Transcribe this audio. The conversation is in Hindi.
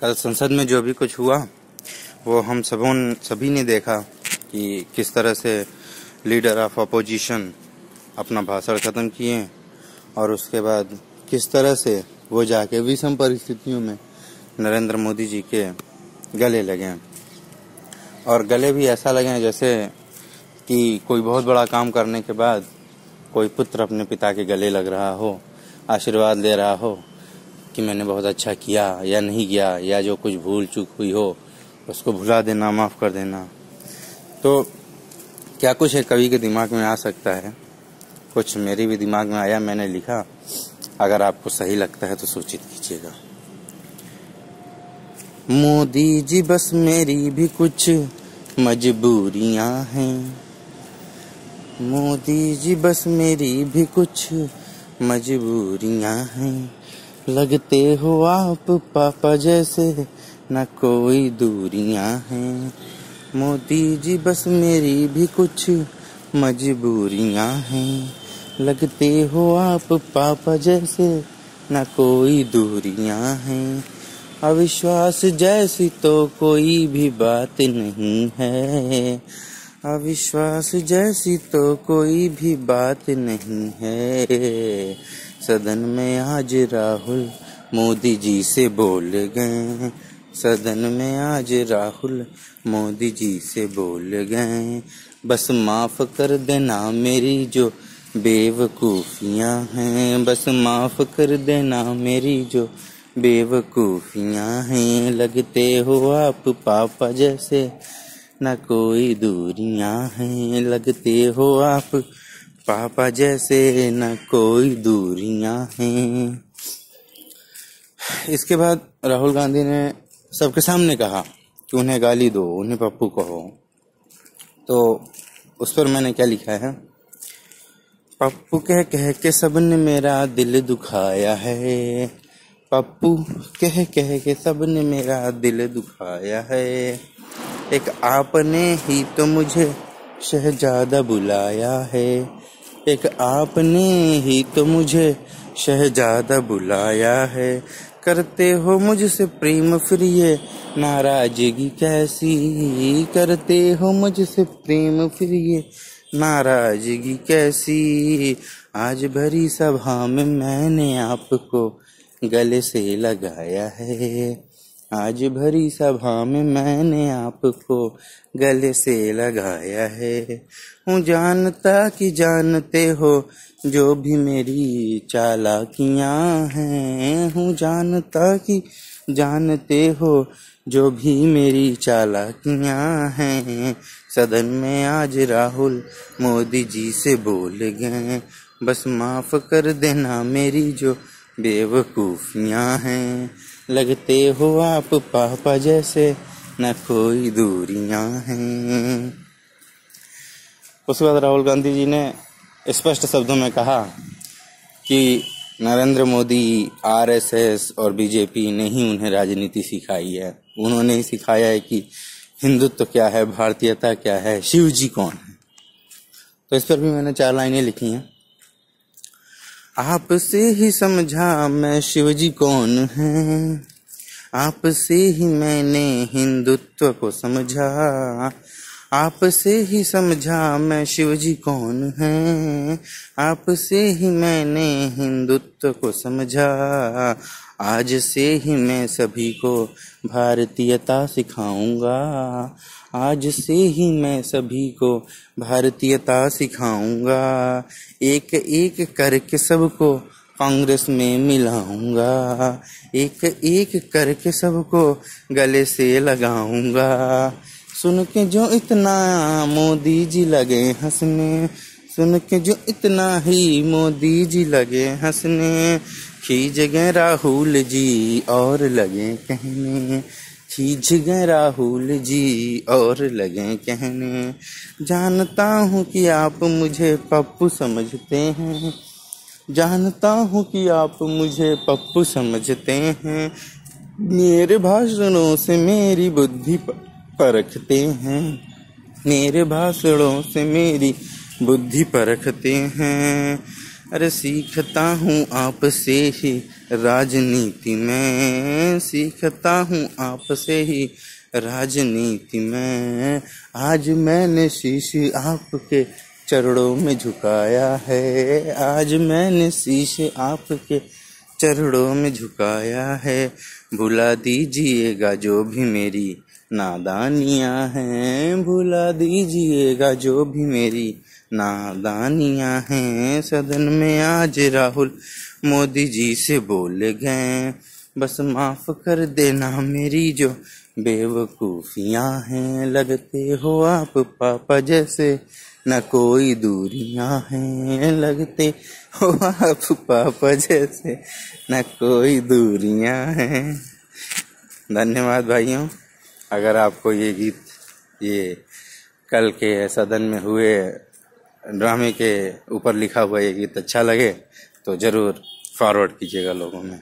कल संसद में जो भी कुछ हुआ, वो हम सबों, सभी ने देखा कि किस तरह से लीडर ऑफ़ अपोजिशन अपना भाषण ख़त्म किए और उसके बाद किस तरह से वो जाके विषम परिस्थितियों में नरेंद्र मोदी जी के गले लगे और गले भी ऐसा लगे जैसे कि कोई बहुत बड़ा काम करने के बाद कोई पुत्र अपने पिता के गले लग रहा हो, आशीर्वाद ले रहा हो कि मैंने बहुत अच्छा किया या नहीं किया, या जो कुछ भूल चूक हुई हो, उसको भुला देना, माफ़ कर देना। तो क्या कुछ है कवि के दिमाग में आ सकता है? कुछ मेरे भी दिमाग में आया, मैंने लिखा। अगर आपको सही लगता है तो सूचित कीजिएगा। मोदी जी, बस मेरी भी कुछ मजबूरियाँ हैं। मोदी जी, बस मेरी भी कुछ मजबूरियाँ हैं। लगते हो आप पापा जैसे, न कोई दूरियाँ हैं। मोदी जी, बस मेरी भी कुछ मजबूरियाँ हैं। लगते हो आप पापा जैसे, न कोई दूरियाँ हैं। अविश्वास जैसी तो कोई भी बात नहीं है। अविश्वास जैसी तो कोई भी बात नहीं है। सदन में आज राहुल मोदी जी से बोल गए। सदन में आज राहुल मोदी जी से बोल गए। बस माफ़ कर देना मेरी जो बेवकूफियाँ हैं। बस माफ़ कर देना मेरी जो बेवकूफियाँ हैं। लगते हो आप पापा जैसे न कोई दूरियाँ हैं, लगते हो आप। पापा जैसे न कोई दूरियाँ हैं। इसके बाद राहुल गांधी ने सबके सामने कहा कि उन्हें गाली दो, उन्हें पप्पू कहो। तो उस पर मैंने क्या लिखा है? पप्पू कह कह के सबने मेरा दिल दुखाया है। पप्पू कह कह के सबने मेरा दिल दुखाया है। एक आपने ही तो मुझे शहजादा बुलाया है। एक आपने ही तो मुझे शहजादा बुलाया है। करते हो मुझसे प्रेम, फिर ये नाराज़गी कैसी? करते हो मुझसे प्रेम, फिर ये नाराज़गी कैसी? आज भरी सभा में मैंने आपको गले से लगाया है। आज भरी सभा में मैंने आपको गले से लगाया है। हूँ जानता कि जानते हो, जो भी मेरी चालाकियाँ हैं। हूँ जानता कि जानते हो, जो भी मेरी चालाकियाँ हैं। सदन में आज राहुल मोदी जी से बोल गए, बस माफ़ कर देना मेरी जो बेवकूफियाँ हैं। लगते हो आप पापा जैसे न कोई दूरियाँ हैं। उसके बाद राहुल गांधी जी ने स्पष्ट शब्दों में कहा कि नरेंद्र मोदी, आरएसएस और बीजेपी ने ही उन्हें राजनीति सिखाई है। उन्होंने ही सिखाया है कि हिंदुत्व तो क्या है, भारतीयता क्या है शिव जी कौन है। तो इस पर भी मैंने चार लाइनें लिखी हैं। आपसे ही समझा मैं शिव जी कौन है। आपसे ही मैंने हिंदुत्व को समझा। आपसे ही समझा मैं शिव जी कौन है। आपसे ही मैंने हिंदुत्व को समझा। आज से ही मैं सभी को भारतीयता सिखाऊँगा। आज से ही मैं सभी को भारतीयता सिखाऊँगा। एक एक करके सबको कांग्रेस में मिलाऊँगा। एक एक करके सबको गले से लगाऊँगा। सुन के जो इतना मोदी जी लगे हंसने, सुन के जो इतना ही मोदी जी लगे हंसने खींच गए राहुल जी और लगे कहने। खींच गए राहुल जी और लगे कहने, जानता हूँ कि आप मुझे पप्पू समझते हैं। जानता हूँ कि आप मुझे पप्पू समझते हैं। मेरे भाषणों से मेरी बुद्धि परखते हैं। मेरे भाषणों से मेरी बुद्धि परखते हैं। अरे सीखता हूँ आपसे ही राजनीति में। सीखता हूँ आपसे ही राजनीति में। आज मैंने शीश आपके चरणों में झुकाया है। आज मैंने शीश आपके चरणों में झुकाया है। भुला दीजिएगा जो भी मेरी नादानियाँ हैं। भुला दीजिएगा जो भी मेरी नादानियाँ हैं। सदन में आज राहुल मोदी जी से बोल गए, बस माफ़ कर देना मेरी जो बेवकूफियाँ हैं। लगते हो आप पापा जैसे न कोई दूरियाँ हैं। लगते हो आप पापा जैसे न कोई दूरियाँ हैं। धन्यवाद भाइयों। अगर आपको ये गीत ये कल के सदन में हुए ड्रामे के ऊपर लिखा हुआ ये गीत अच्छा लगे तो ज़रूर फॉरवर्ड कीजिएगा लोगों में।